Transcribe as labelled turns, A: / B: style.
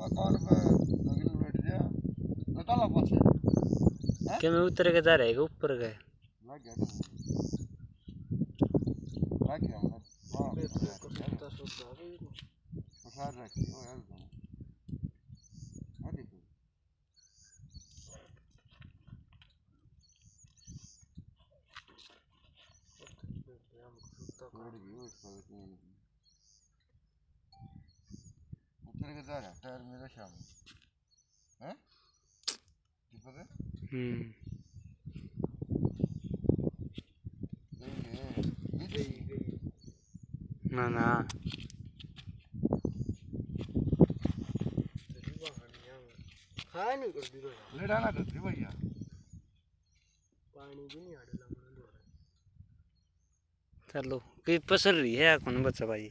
A: मकान पे लगी बैठ गया। बता ला पाछे
B: मैं उतर के जा रहेगा ऊपर गए।
A: लग गया लग गया पसार रखी हो। यार। तुम देखो। छोड़ गई वो इसको इतनी के जा रहा टायर मेरा शाम। हैं? है
B: हम्म। ना ना।
C: खाया नहीं कर दी
A: लेड़ा ना करती भैया।
C: पानी भी नहीं आड़े
B: चलो कि पसर रही है कौन बच्चा भाई?